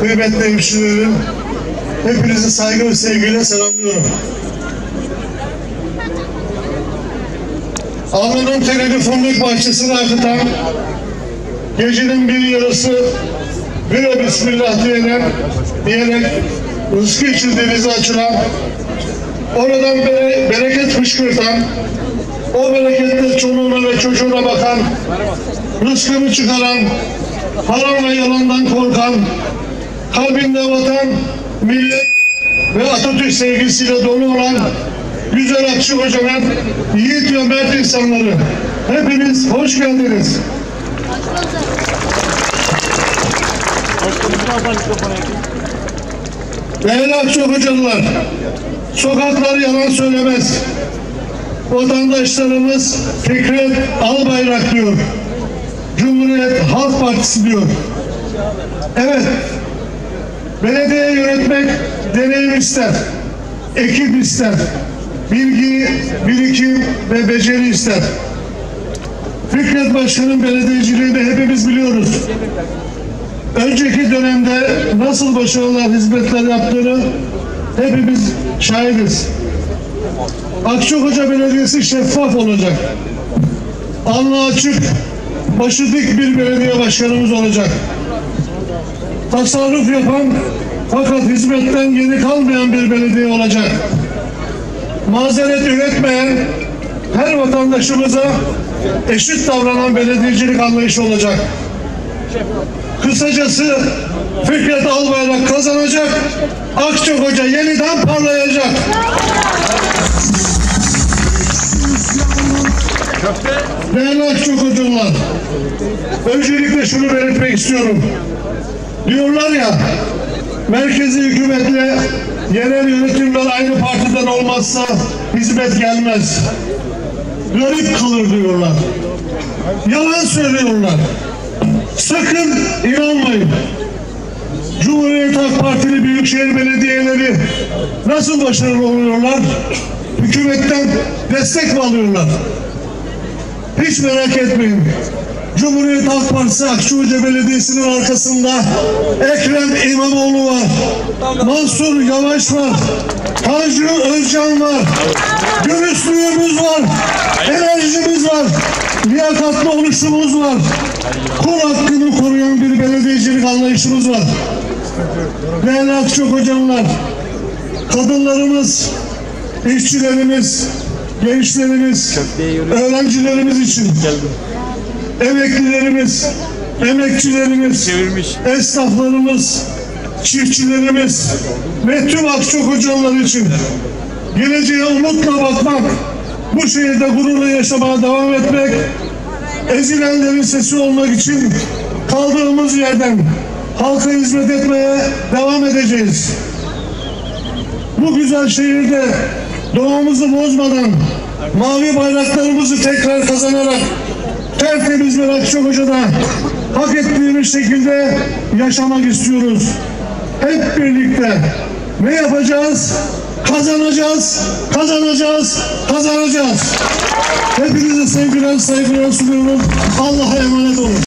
Kıymetli hemşirelerim, hepinizi saygı ve sevgiyle selamlıyorum. Alnının terini fındık bahçesine akıtan, gecenin bir yarısı bir bismillah diyerek, diyerek rızkı için denize açılan, oradan bere, bereket fışkırtan, o bereketle çoluğuna ve çocuğuna bakan, rızkını çıkaran, haram ve yalandan korkan, kalbinde vatan, millet ve Atatürk sevgisiyle dolu olan güzel Akçı Hoca'nın yiğit ve mert insanları. Hepiniz hoş geldiniz. Değerli Akçı Hocalılar, sokaklar yalan söylemez. Vatandaşlarımız Fikret Albayrak diyor. Cumhuriyet Halk Partisi diyor. Evet, belediye yönetmek deneyim ister, ekip ister, bilgi, birikim ve beceri ister. Fikret Başkan'ın belediyeciliğini hepimiz biliyoruz. Önceki dönemde nasıl başarılar, hizmetler yaptığını hepimiz şahidiz. Akçakoca Belediyesi şeffaf olacak. Alnı açık, başı dik bir belediye başkanımız olacak. Tasarruf yapan fakat hizmetten geri kalmayan bir belediye olacak. Mazeret üretmeyen her vatandaşımıza eşit davranan belediyecilik anlayışı olacak. Kısacası Fikret Albayrak kazanacak, Akçakoca yeniden parlayacak. Değerli Akçakocalılar, öncelikle şunu belirtmek istiyorum. Diyorlar ya, merkezi hükümetle yerel yönetimler aynı partiden olmazsa hizmet gelmez. Garip kalır diyorlar. Yalan söylüyorlar. Sakın inanmayın. Cumhuriyet Halk Partili büyükşehir belediyeleri nasıl başarılı oluyorlar? Hükümetten destek mi alıyorlar? Hiç merak etmeyin. Cumhuriyet Halk Partisi Akçakoca Belediyesi'nin arkasında Ekrem İmamoğlu var. Mansur Yavaş var. Tanju Özcan var. Dürüstlüğümüz var. Enerjimiz var. Liyakatlı oluşumuz var. Kul hakkını koruyan bir belediyecilik anlayışımız var. Değerli Akçakocalılar, kadınlarımız, işçilerimiz, gençlerimiz, öğrencilerimiz için emeklilerimiz, emekçilerimiz, esnaflarımız, çiftçilerimiz ve tüm Akçakocalılar için geleceğe umutla bakmak, bu şehirde gururla yaşamaya devam etmek, ezilenlerin sesi olmak için kaldığımız yerden halka hizmet etmeye devam edeceğiz. Bu güzel şehirde doğamızı bozmadan mavi bayraklarımızı tekrar kazanarak tertemiz bir Akçakoca'da hak ettiğimiz şekilde yaşamak istiyoruz. Hep birlikte ne yapacağız? Kazanacağız, kazanacağız, kazanacağız. Hepinize sevgiler, saygılar sunuyorum. Allah'a emanet olun.